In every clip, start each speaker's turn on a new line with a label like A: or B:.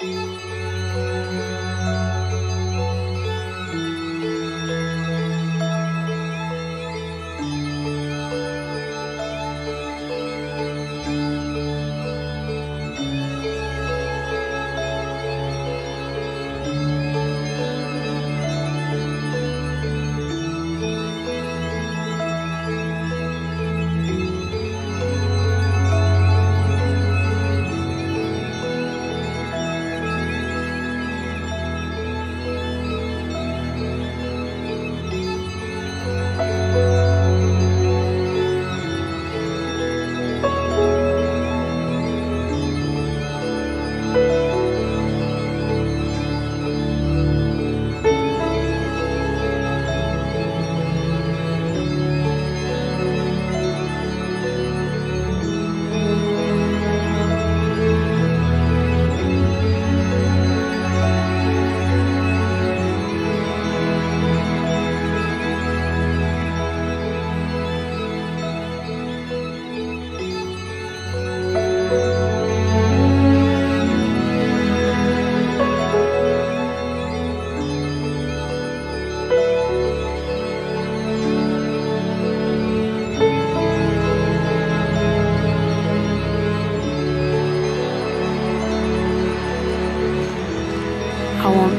A: Música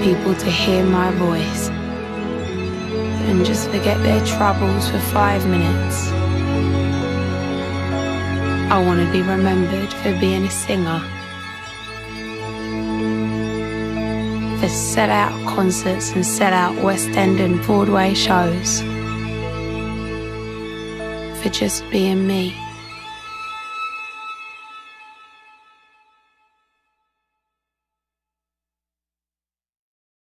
A: people to hear my voice and just forget their troubles for five minutes. I want to be remembered for being a singer. For set out concerts and set out West End and Broadway shows. For just being me.